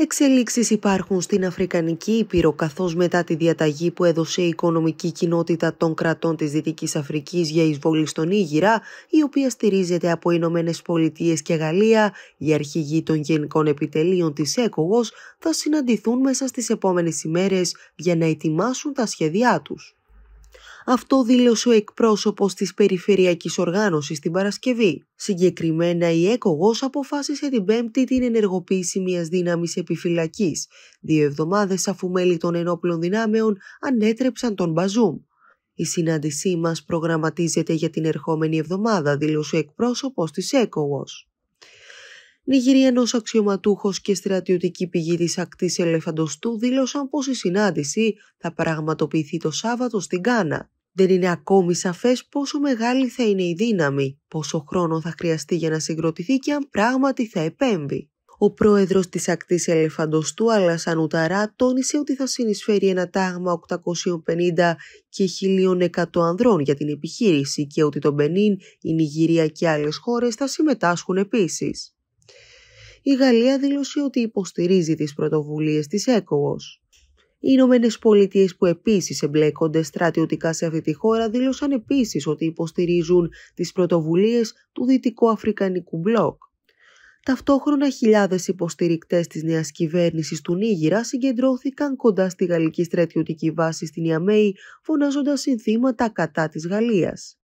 Εξελίξεις υπάρχουν στην Αφρικανική Ήπειρο καθώς μετά τη διαταγή που έδωσε η οικονομική κοινότητα των κρατών της Δυτικής Αφρικής για εισβολή στον Ήγυρα, η οποία στηρίζεται από Ηνωμένες Πολιτείες και Γαλλία, οι αρχηγοί των γενικών επιτελείων της ΕΚΟΓΟΣ θα συναντηθούν μέσα στις επόμενες ημέρες για να ετοιμάσουν τα σχέδιά τους. Αυτό δήλωσε ο εκπρόσωπος της Περιφερειακής Οργάνωσης την Παρασκευή. Συγκεκριμένα η ΕΚΟΓΟΣ αποφάσισε την Πέμπτη την ενεργοποίηση μιας δύναμης επιφυλακής, δύο εβδομάδες αφού μέλη των ενόπλων δυνάμεων ανέτρεψαν τον Μπαζούμ. Η συνάντησή μας προγραμματίζεται για την ερχόμενη εβδομάδα, δήλωσε ο εκπρόσωπος της ΕΚΟΓΟΣ. Νιγηριανός αξιωματούχος και στρατιωτική πηγή της ακτής Ελεφαντοστού δήλωσαν πως η συνάντηση θα πραγματοποιηθεί το Σάββατο στην Κάνα. Δεν είναι ακόμη σαφές πόσο μεγάλη θα είναι η δύναμη, πόσο χρόνο θα χρειαστεί για να συγκροτηθεί και αν πράγματι θα επέμβει. Ο πρόεδρος της ακτής Ελεφαντοστού, Αλασαν Ουταρά, τόνισε ότι θα συνεισφέρει ένα τάγμα 850 και 1.100 ανδρών για την επιχείρηση και ότι το Μπενίν, η Νιγηρία και άλλες χώρες θα συμμετάσχουν επίσης. Η Γαλλία δήλωσε ότι υποστηρίζει τις πρωτοβουλίες της ΕΚΟΟΣ. Οι Ηνωμένες Πολιτείες που επίσης εμπλέκονται στρατιωτικά σε αυτή τη χώρα δήλωσαν επίσης ότι υποστηρίζουν τις πρωτοβουλίες του Δυτικού Αφρικανικού Μπλοκ. Ταυτόχρονα χιλιάδες υποστηρικτές της νέας κυβέρνησης του Νίγηρα συγκεντρώθηκαν κοντά στη γαλλική στρατιωτική βάση στην Ιαμέη φωνάζοντας συνθήματα κατά της Γαλλίας.